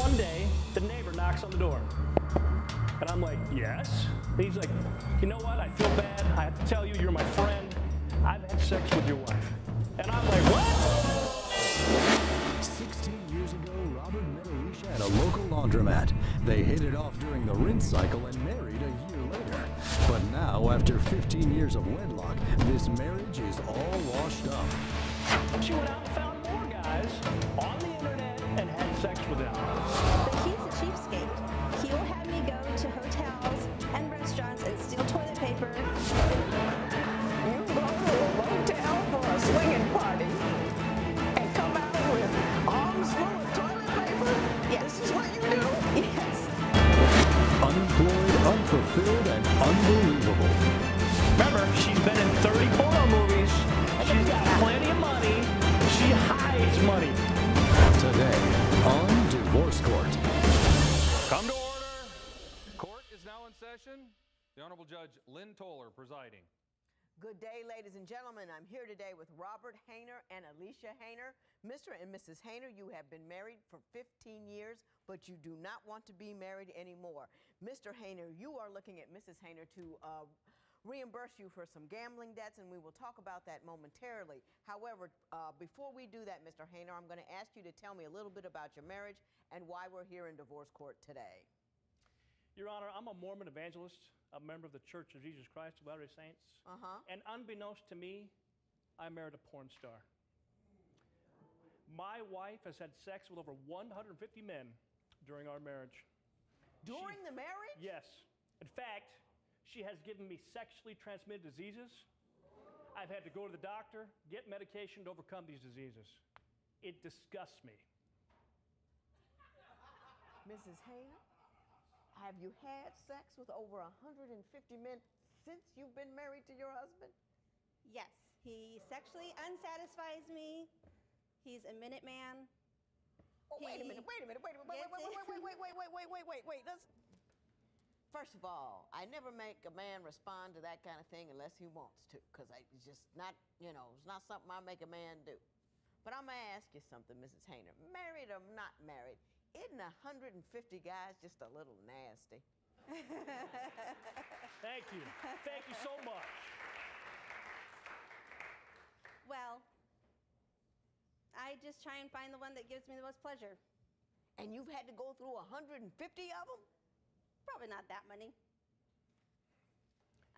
one day, the neighbor knocks on the door. And I'm like, yes? And he's like, you know what? I feel bad. I have to tell you, you're my friend. I've had sex with your wife. And I'm like, what? 16 years ago, Robert met Alisha at a local laundromat. They hit it off during the rinse cycle and married a year later. But now, after 15 years of wedlock, this marriage is all washed up. She went out and found more guys on the internet sex with them. But he's a cheapskate. He will have me go to hotels and restaurants and steal toilet paper. You go to a motel for a swinging party and come out with arms full of toilet paper? Yes. This is what you do? Yes. Unemployed, unfulfilled, and unbelievable. Lynn Toler presiding. Good day, ladies and gentlemen. I'm here today with Robert Hayner and Alisha Hayner. Mr. and Mrs. Hayner, you have been married for 15 years, but you do not want to be married anymore. Mr. Hayner, you are looking at Mrs. Hayner to uh, reimburse you for some gambling debts, and we will talk about that momentarily. However, uh, before we do that, Mr. Hayner, I'm going to ask you to tell me a little bit about your marriage and why we're here in divorce court today. Your Honor, I'm a Mormon evangelist, a member of the Church of Jesus Christ of Latter-day Saints. Uh-huh. And unbeknownst to me, I married a porn star. My wife has had sex with over 150 men during our marriage. During the marriage? Yes. In fact, she has given me sexually transmitted diseases. I've had to go to the doctor, get medication to overcome these diseases. It disgusts me. Mrs. Hayner, have you had sex with over 150 men since you've been married to your husband? Yes. He sexually unsatisfies me. He's a minute man. Oh, wait a minute, wait a minute, wait a minute, wait, wait, it. wait, wait, wait, wait, wait, wait, wait, wait, wait. Let's. First of all, I never make a man respond to that kind of thing unless he wants to, because it's just not, you know, it's not something I make a man do. But I'm gonna ask you something, Mrs. Hayner. Married or not married, isn't 150 guys just a little nasty? Thank you. Thank you so much. Well, I just try and find the one that gives me the most pleasure. And you've had to go through 150 of them? Probably not that many.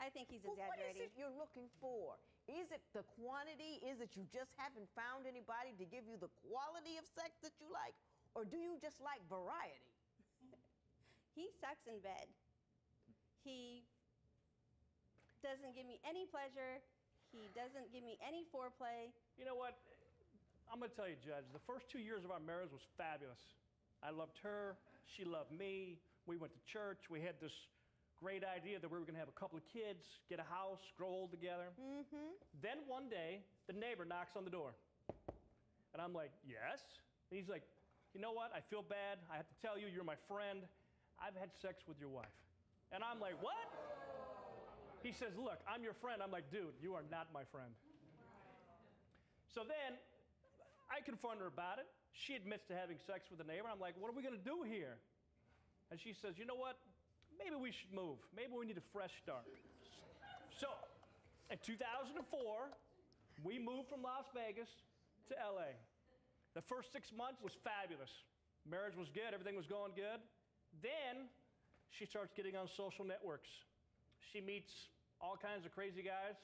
I think he's Well, what is exaggerating. it you're looking for? Is it the quantity? Is it you just haven't found anybody to give you the quality of sex that you like? Or do you just like variety? He sucks in bed. He doesn't give me any pleasure. He doesn't give me any foreplay. You know what? I'm going to tell you, Judge, the first two years of our marriage was fabulous. I loved her. She loved me. We went to church. We had this great idea that we were going to have a couple of kids, get a house, grow old together. Mm-hmm. Then one day, the neighbor knocks on the door. And I'm like, yes? And he's like, you know what? I feel bad. I have to tell you, you're my friend. I've had sex with your wife. And I'm like, what? He says, look, I'm your friend. I'm like, dude, you are not my friend. So then I confront her about it. She admits to having sex with the neighbor. I'm like, what are we going to do here? And she says, you know what? Maybe we should move. Maybe we need a fresh start. So, in 2004, we moved from Las Vegas to LA. The first six months was fabulous. Marriage was good, everything was going good. Then she starts getting on social networks. She meets all kinds of crazy guys,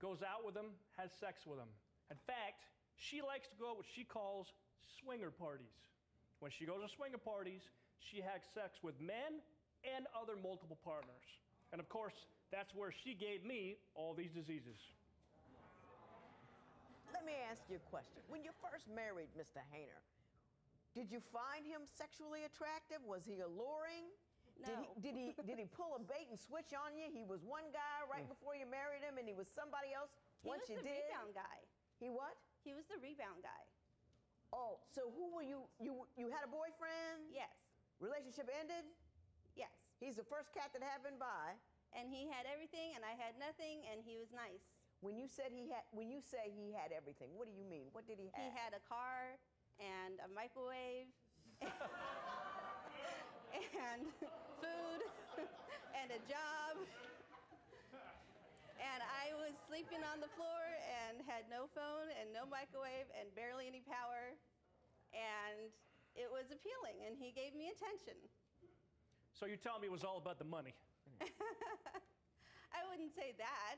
goes out with them, has sex with them. In fact, she likes to go to what she calls swinger parties. When she goes to swinger parties, she has sex with men and other multiple partners. And of course, that's where she gave me all these diseases. Let me ask you a question. When you first married Mr. Hayner, did you find him sexually attractive? Was he alluring? No. Did he, did he did he pull a bait and switch on you? He was one guy right mm. before you married him, and he was somebody else He once was you the did. rebound guy. He what? He was the rebound guy. Oh, so who were you? You you had a boyfriend? Yes. Relationship ended. Yes. He's the first cat that happened by. And he had everything, and I had nothing, and he was nice. When you said he had, when you say he had everything, what do you mean? What did he have? He had a car and a microwave and food and a job. And I was sleeping on the floor and had no phone and no microwave and barely any power. And it was appealing, and he gave me attention. So you're telling me it was all about the money? I wouldn't say that.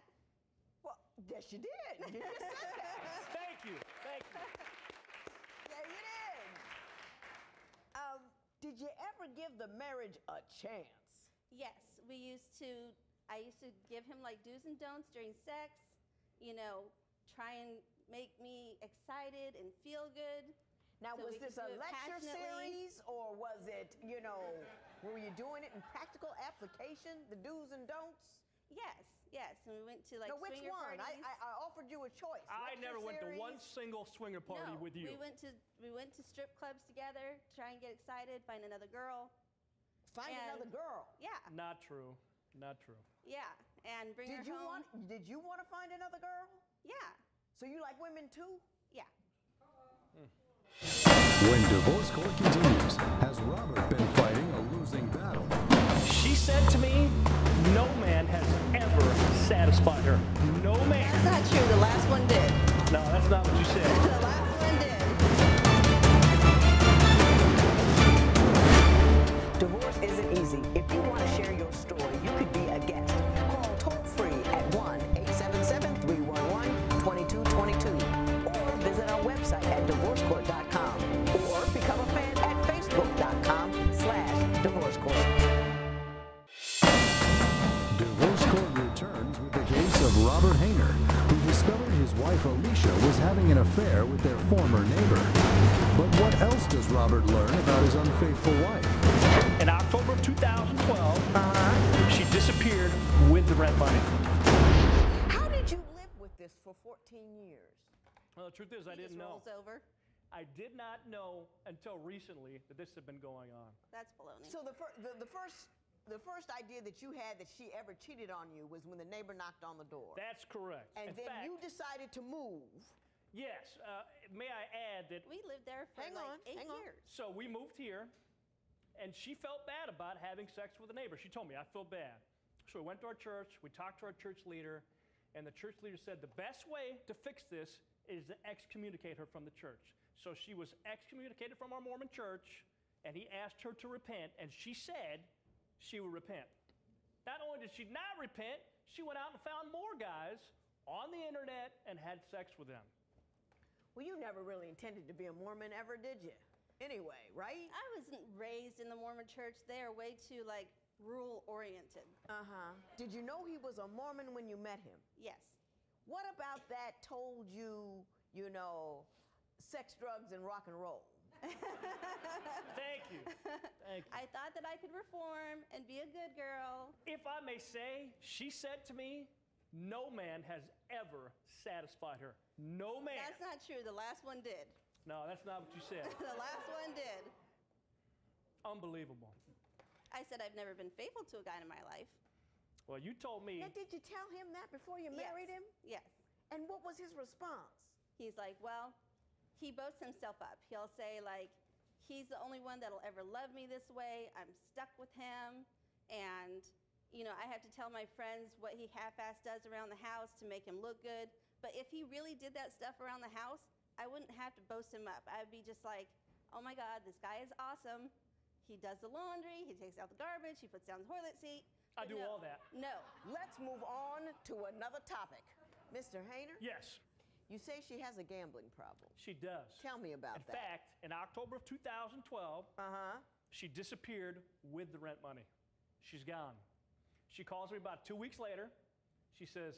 Well, yes, you did. You just said that. Thank you. Thank you. yeah, you did. Um, did you ever give the marriage a chance? Yes, we used to. I used to give him like do's and don'ts during sex. You know, try and make me excited and feel good. Now, So was this a lecture series or was it, you know, were you doing it in practical application, the do's and don'ts? Yes, yes, and we went to like no, which swinger one? I, parties. I, I offered you a choice. I Lecture never went to one series? single swinger party no, with you. We went to we went to strip clubs together, try and get excited, find another girl. Find and- another girl. Yeah, Not true. Not true. yeah, and bring Did her you home. want? Did you want to find another girl? Yeah, So you like women too? yeah. Hmm. When divorce court continues, has Robert been fighting a losing battle? She said to me, satisfied her. No man. That's not true. The last one did. No, that's not what you said. else does Robert learn about his unfaithful wife? In October of 2012, uh-huh. she disappeared with the rent money. How did you live with this for 14 years? Well, the truth is, I didn't just know. rolls over. I did not know until recently that this had been going on. That's baloney. So the, fir- the, the first the first idea that you had that she ever cheated on you was when the neighbor knocked on the door. That's correct. and In then fact, you decided to move. Yes, uh, may I add that we lived there for Hang like on, eight hang on. years. So we moved here, and she felt bad about having sex with a neighbor. She told me, I feel bad. So we went to our church, we talked to our church leader, and the church leader said the best way to fix this is to excommunicate her from the church. So she was excommunicated from our Mormon church, and he asked her to repent, and she said she would repent. Not only did she not repent, she went out and found more guys on the internet and had sex with them. Well, you never really intended to be a Mormon ever, did you? Anyway, right? I wasn't raised in the Mormon church. They are way too like rule oriented. Uh huh. Did you know he was a Mormon when you met him? Yes. What about that told you, you know, sex, drugs, and rock and roll? Thank you. Thank you. I thought that I could reform and be a good girl. If I may say, she said to me, no man has ever satisfied her. No man. That's not true. The last one did. no, that's not what you said. the last one did. Unbelievable. I said I've never been faithful to a guy in my life. Well, you told me. Now, did you tell him that before you married yes. him? Yes. And what was his response? He's like, well, he boasts himself up. He'll say like, he's the only one that'll ever love me this way. I'm stuck with him, and you know I have to tell my friends what he half-ass does around the house to make him look good. But if he really did that stuff around the house, I wouldn't have to boast him up. I'd be just like, oh my God, this guy is awesome. He does the laundry. He takes out the garbage. He puts down the toilet seat. I do no, all that. No. Let's move on to another topic. Mr. Hayner, Yes, you say she has a gambling problem. she does. Tell me about In that. fact, in October of 2012, uh huh. she disappeared with the rent money. She's gone. She calls me about two weeks later. She says,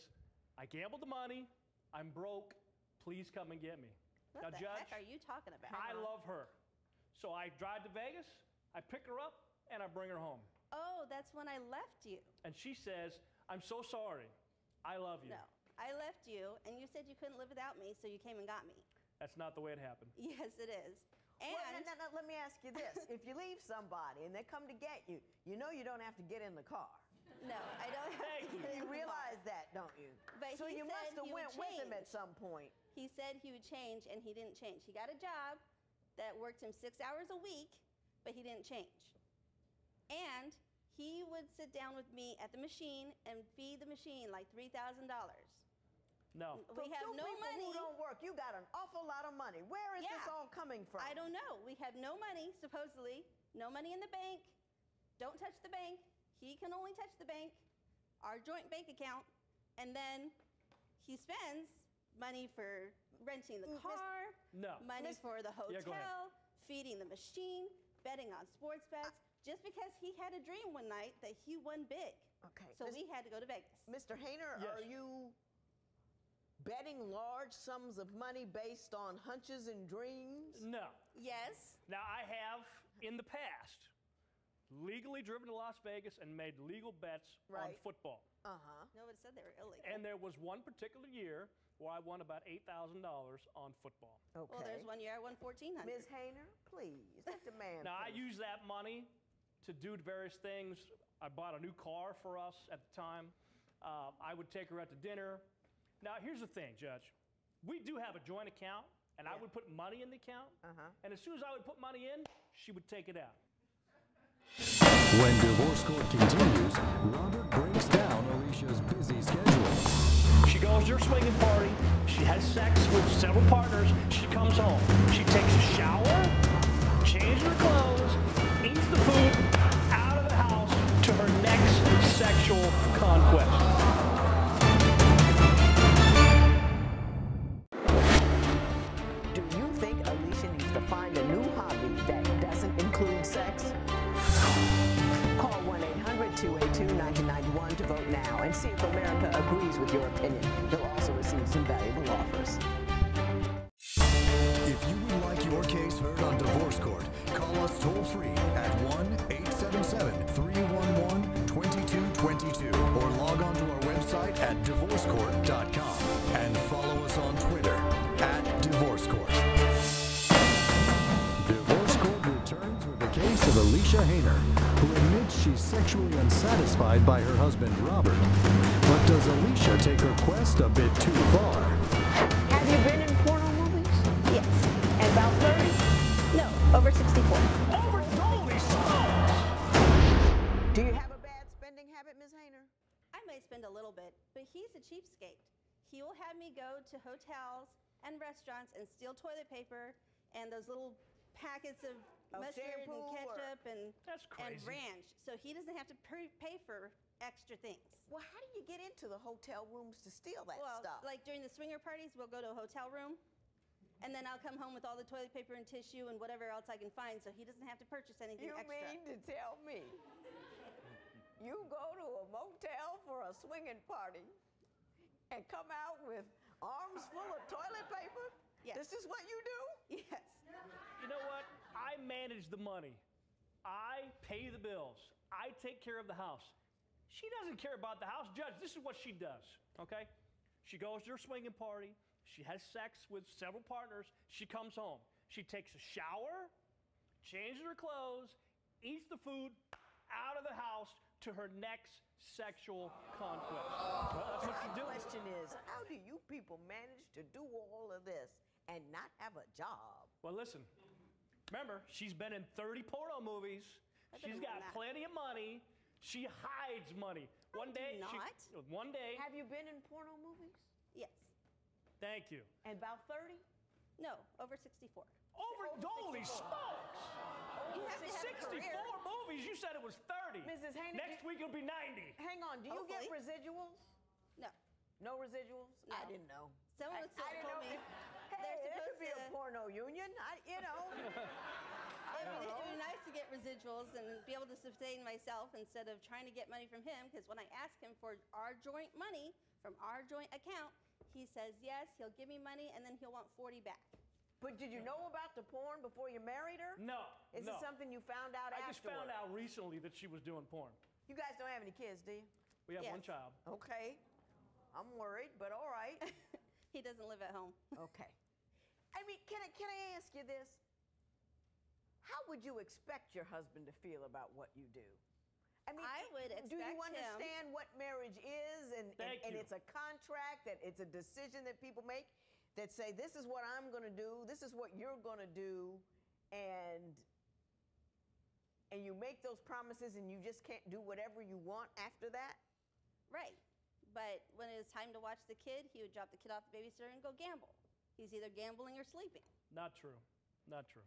I gambled the money. I'm broke. Please come and get me. What now, the Judge, heck are you talking about? I uh-huh. love her. So I drive to Vegas, I pick her up, and I bring her home. Oh, that's when I left you. And she says, I'm so sorry. I love you. No, I left you, and you said you couldn't live without me, so you came and got me. That's not the way it happened. Yes, it is. And well, now, now, now, let me ask you this: If you leave somebody and they come to get you, you know you don't have to get in the car. No, I don't have to you. You in the car. realize that, don't you? But so he you must have went with him at some point. He said he would change, and he didn't change. He got a job that worked him six hours a week, but he didn't change. And he would sit down with me at the machine and feed the machine like $3,000. No. We For have no people money. who don't work, you got an awful lot of money. Where is this all coming from? I don't know. We have no money, supposedly. No money in the bank. Don't touch the bank. He can only touch the bank, our joint bank account. And then he spends money for renting the Mm, car, No. money Miss- for the hotel, Yeah, feeding the machine, betting on sports bets, just because he had a dream one night that he won big. Okay. So Miss- we had to go to Vegas. Mr. Hayner, Yes. are you betting large sums of money based on hunches and dreams? No. Yes. Now, I have in the past legally driven to Las Vegas and made legal bets on football. Uh huh. Nobody said they were illegal. And there was one particular year where I won about $8,000 on football. Okay. well, there's one year I won 1400 Ms. Hayner, please let the man. Now, I finish. use that money to do various things. I bought a new car for us at the time. Uh, I would take her out to dinner. Now, here's the thing, Judge. We do have a joint account, and I would put money in the account. Uh-huh. And as soon as I would put money in, she would take it out. When divorce court continues, Robert breaks down Alisha's busy schedule. She goes to her swinging party. She has sex with several partners. She comes home. She takes a shower, changes her clothes, eats the food, out of the house to her next sexual conquest. divorcecourt.com and follow us on Twitter at divorce court. Divorce Court returns with the case of Alisha Hayner, who admits she's sexually unsatisfied by her husband Robert. But does Alisha take her quest a bit too far? Restaurants and steal toilet paper and those little packets of Of mustard and shampoo or- ketchup and, That's and ranch. So he doesn't have to pay pay for extra things. Well, how do you get into the hotel rooms to steal that well, stuff? like during the swinger parties, we'll go to a hotel room, and then I'll come home with all the toilet paper and tissue and whatever else I can find, so he doesn't have to purchase anything you extra. mean to tell me you go to a motel for a swinging party and come out with arms full of toilet paper? Yes. This is what you do? yes. You know what? I manage the money. I pay the bills. I take care of the house. She doesn't care about the house. Judge, this is what she does, okay? She goes to her swinging party. She has sex with several partners. She comes home. She takes a shower, changes her clothes, eats the food, out of the house to her next sexual conquest. Well, that's what My she does. The question is, how do you people manage to do all of this and not have a job? Well, listen. Remember, she's been in 30 porno movies. I've been She's in more got that. plenty of money. She hides money. One do day, she, not. one day. Have you been in porno movies? Yes. Thank you. And about 30? No, over 64. Over, holy smokes! You have to have a 64 movies. You said it was 30. Mrs. Hayner, Next do- week it'll be 90. Hang on, do you get residuals? No. No residuals? I didn't know. Someone I, was I told me Hey, they're there could supposed be a to- porno union. I, you know. I It don't would, it would be nice to get residuals and be able to sustain myself instead of trying to get money from him. Because when I ask him for our joint money from our joint account, he says yes, he'll give me money, and then he'll want 40 back. But did you know about the porn before you married her? No. Is no. it something you found out I just found out recently that she was doing porn. You guys don't have any kids, do you? We have one child. Okay. I'm worried, but all right. he doesn't live at home. okay. I mean, can I, can I ask you this? How would you expect your husband to feel about what you do? I mean, I would expect do you expect him- understand what marriage is and, and, and you. it's a contract that it's a decision that people make that say this is what I'm going to do, this is what you're going to do and and you make those promises and you just can't do whatever you want after that? Right. But when it was time to watch the kid, he would drop the kid off the babysitter and go gamble. He's either gambling or sleeping. Not true. Not true.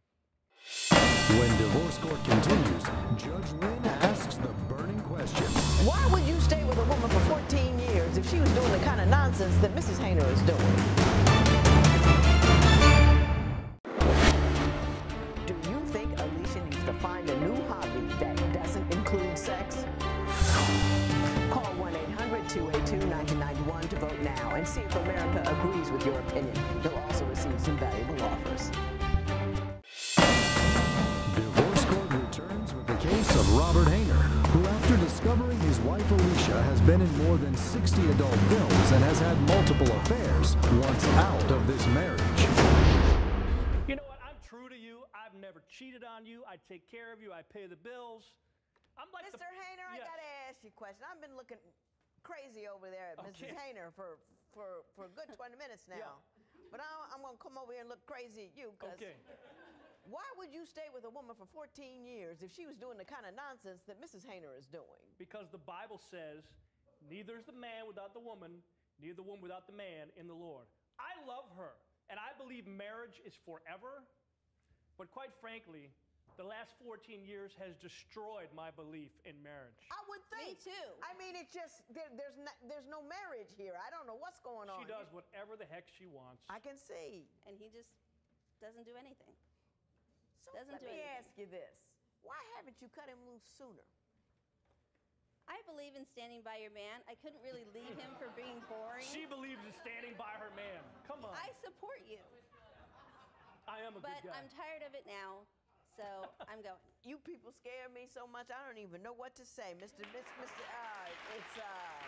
When divorce court continues, Judge Lynn asks the burning question. Why would you stay with a woman for 14 years if she was doing the kind of nonsense that Mrs. Hayner is doing? Than 60 adult films and has had multiple affairs, wants out of this marriage. You know what? I'm true to you. I've never cheated on you. I take care of you. I pay the bills. I'm like Mr. the, Hayner, I gotta ask you a question. I've been looking crazy over there at Mrs. Okay. Hayner for, for, for a good 20 minutes now. Yeah. But I, I'm gonna come over here and look crazy at you because Okay. why would you stay with a woman for 14 years if she was doing the kind of nonsense that Mrs. Hayner is doing? Because the Bible says, neither is the man without the woman, neither the woman without the man in the Lord. I love her, and I believe marriage is forever. But quite frankly, the last 14 years has destroyed my belief in marriage. I would think. Me too. I mean, it's just there, there's no, there's no marriage here. I don't know what's going on. She does whatever the heck she wants. I can see. And he just doesn't do anything. So Doesn't let do me anything. ask you this: Why haven't you cut him loose sooner? I believe in standing by your man. I couldn't really leave him for being boring. She believes in standing by her man. Come on. I support you, I am a but good guy. But I'm tired of it now, so I'm going. You people scare me so much. I don't even know what to say, Mr. Miss, Mr. Uh, it's uh.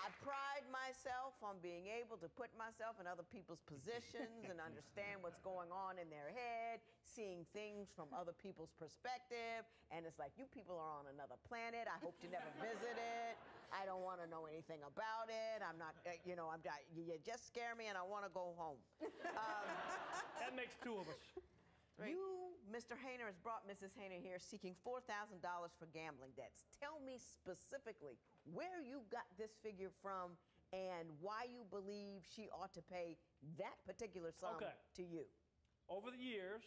I pride myself on being able to put myself in other people's positions and understand what's going on in their head, seeing things from other people's perspective. And it's like, you people are on another planet. I hope to never visit it. I don't want to know anything about it. I'm not, uh, you know, I'm not, you you just scare me and I want to go home. Um, that makes two of us. Right. you, Mr. Hayner, has brought Mrs. Hayner here seeking $4,000 for gambling debts. Tell me specifically where you got this figure from and why you believe she ought to pay that particular sum Okay. to you. Over the years,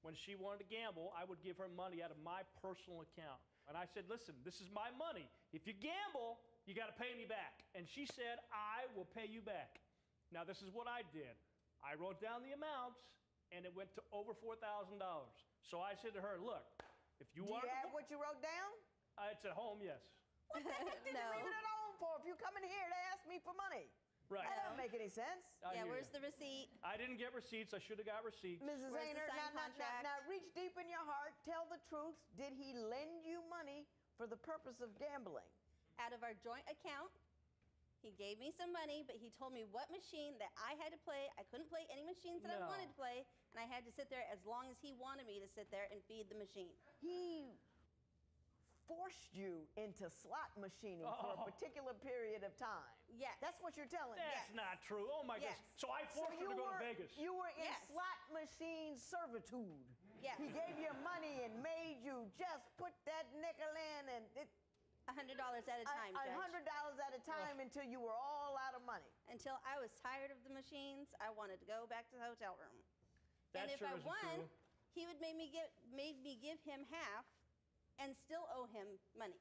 when she wanted to gamble, I would give her money out of my personal account. And I said, listen, this is my money. If you gamble, you got to pay me back. And she said, I will pay you back. Now, this is what I did I wrote down the amounts, and it went to over $4,000. So I said to her, look, if you Do want you have what you wrote down? uh, it's at home, yes. What the heck did no. you leave it at home for if you come in here to ask me for money? Right. That doesn't make any sense. I yeah, hear where's ya. the receipt? I didn't get receipts. I should have got receipts. Mrs. Where's the Hayner, now, now, now, now reach deep in your heart. Tell the truth. Did he lend you money for the purpose of gambling? Out of our joint account, he gave me some money, but he told me what machine that I had to play. I couldn't play any machines that I wanted to play, and I had to sit there as long as he wanted me to sit there and feed the machine. He forced you into slot machining for a Oh. particular period of time. Yes. That's what you're telling me. That's not true. Oh my Yes. gosh. So I So forced her you to go were, to Vegas. You were in Yes. slot machine servitude. Yes. He gave you money and made you just put that nickel in and it, $100 at a time, a Judge. hundred dollars at a time until you were all out of money. Until I was tired of the machines, I wanted to go back to the hotel room. That and if sure I won, true. he would make me give made me give him half and still owe him money.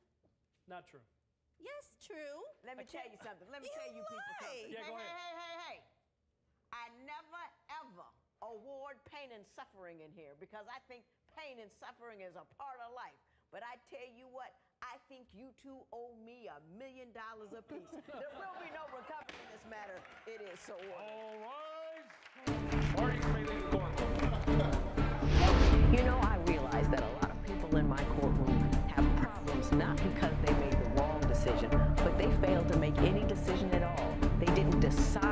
Not true. Yes, true. Let me tell you something. Let me You tell you people lie. something. Yeah, hey, go hey, ahead. hey, hey, hey. I never ever award pain and suffering in here because I think pain and suffering is a part of life. But I tell you what, I think you two owe me a million dollars apiece. there will be no recovery in this matter. It is so ordered. All right. Parties may leave the decision, but they failed to make any decision at all. They didn't decide